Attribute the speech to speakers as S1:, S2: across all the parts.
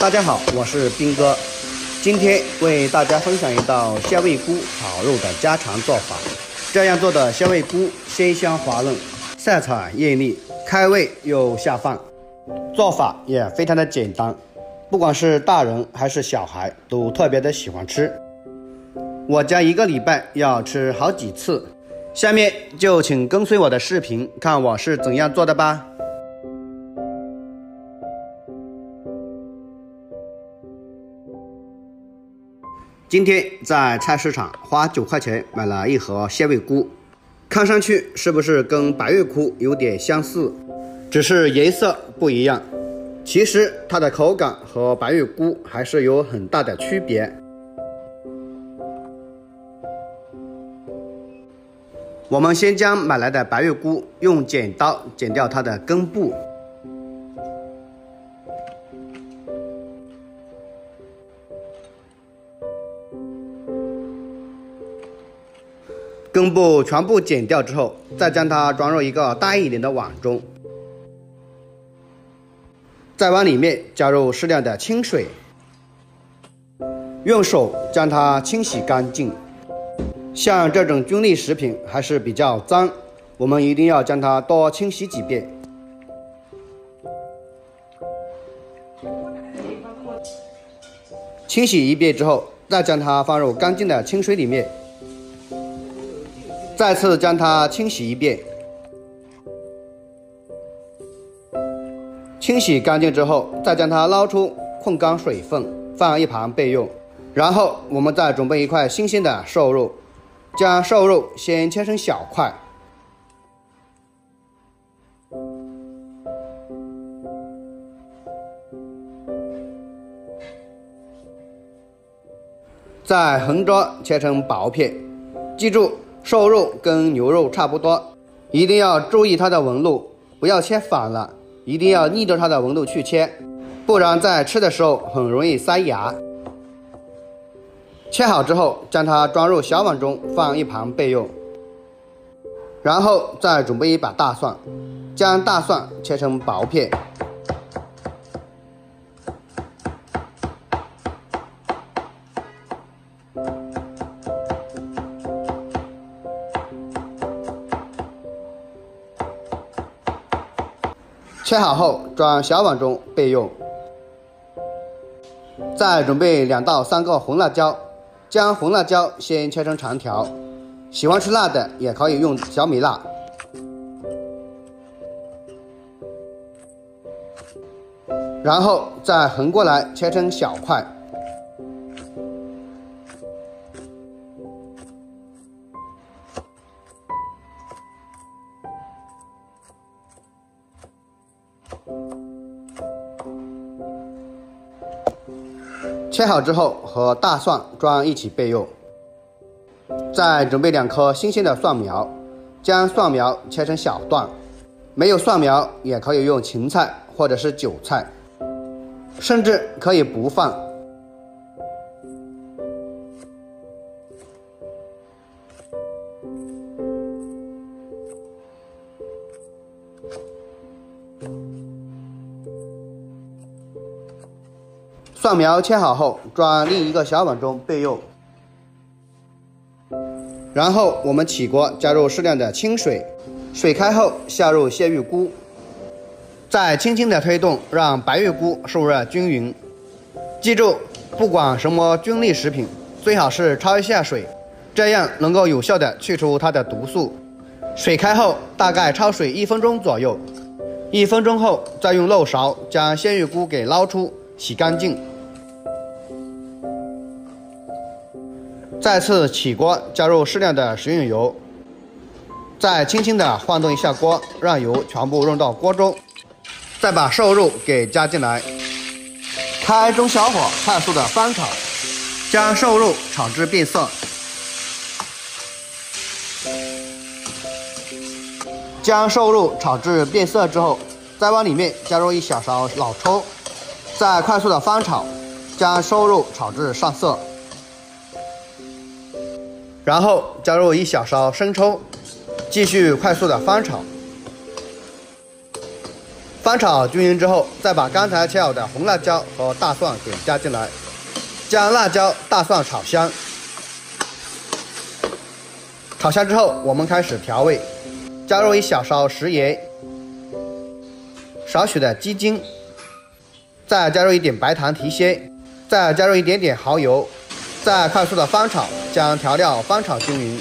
S1: 大家好，我是兵哥，今天为大家分享一道鲜味菇炒肉的家常做法。这样做的鲜味菇鲜香滑嫩，色彩艳丽，开胃又下饭，做法也非常的简单，不管是大人还是小孩都特别的喜欢吃。我家一个礼拜要吃好几次。下面就请跟随我的视频，看我是怎样做的吧。今天在菜市场花九块钱买了一盒鲜味菇，看上去是不是跟白玉菇有点相似？只是颜色不一样。其实它的口感和白玉菇还是有很大的区别。我们先将买来的白玉菇用剪刀剪掉它的根部，根部全部剪掉之后，再将它装入一个大一点的碗中，再往里面加入适量的清水，用手将它清洗干净。像这种菌类食品还是比较脏，我们一定要将它多清洗几遍。清洗一遍之后，再将它放入干净的清水里面，再次将它清洗一遍。清洗干净之后，再将它捞出，控干水分，放一旁备用。然后我们再准备一块新鲜的瘦肉。将瘦肉先切成小块，再横着切成薄片。记住，瘦肉跟牛肉差不多，一定要注意它的纹路，不要切反了，一定要逆着它的纹路去切，不然在吃的时候很容易塞牙。切好之后，将它装入小碗中，放一旁备用。然后再准备一把大蒜，将大蒜切成薄片。切好后装小碗中备用。再准备两到三个红辣椒。将红辣椒先切成长条，喜欢吃辣的也可以用小米辣。然后再横过来切成小块。切好之后和大蒜装一起备用。再准备两颗新鲜的蒜苗，将蒜苗切成小段。没有蒜苗也可以用芹菜或者是韭菜，甚至可以不放。蒜苗切好后，装另一个小碗中备用。然后我们起锅，加入适量的清水，水开后下入鲜芋菇，再轻轻的推动，让白玉菇受热均匀。记住，不管什么菌类食品，最好是焯一下水，这样能够有效的去除它的毒素。水开后，大概焯水一分钟左右。一分钟后，再用漏勺将鲜芋菇给捞出，洗干净。再次起锅，加入适量的食用油，再轻轻的晃动一下锅，让油全部润到锅中，再把瘦肉给加进来，开中小火快速的翻炒，将瘦肉炒至变色。将瘦肉炒至变色之后，再往里面加入一小勺老抽，再快速的翻炒，将瘦肉炒至上色。然后加入一小勺生抽，继续快速的翻炒。翻炒均匀之后，再把刚才切好的红辣椒和大蒜给加进来，将辣椒、大蒜炒香。炒香之后，我们开始调味，加入一小勺食盐，少许的鸡精，再加入一点白糖提鲜，再加入一点点蚝油，再快速的翻炒，将调料翻炒均匀。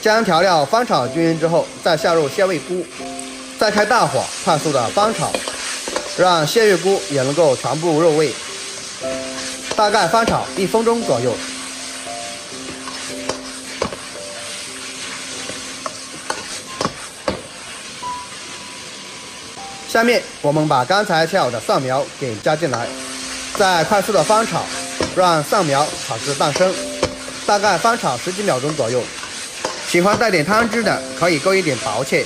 S1: 将调料翻炒均匀之后，再下入鲜味菇，再开大火快速的翻炒，让鲜味菇也能够全部入味，大概翻炒一分钟左右。下面我们把刚才切好的蒜苗给加进来，再快速的翻炒，让蒜苗炒至淡生，大概翻炒十几秒钟左右。喜欢带点汤汁的，可以勾一点薄芡。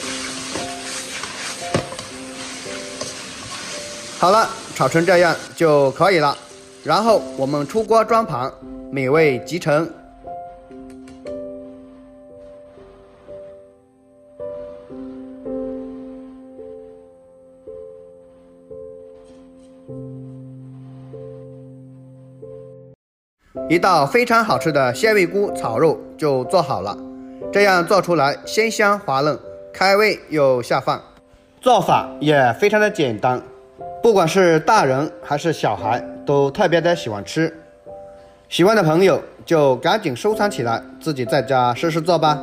S1: 好了，炒成这样就可以了。然后我们出锅装盘，美味即成。一道非常好吃的鲜味菇炒肉就做好了，这样做出来鲜香滑嫩，开胃又下饭，做法也非常的简单，不管是大人还是小孩都特别的喜欢吃。喜欢的朋友就赶紧收藏起来，自己在家试试做吧。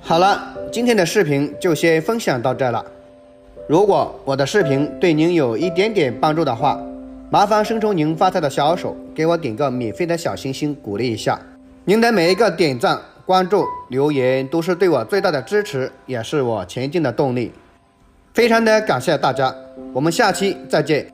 S1: 好了，今天的视频就先分享到这了。如果我的视频对您有一点点帮助的话，麻烦伸出您发财的小手，给我点个免费的小心心，鼓励一下。您的每一个点赞、关注、留言，都是对我最大的支持，也是我前进的动力。非常的感谢大家，我们下期再见。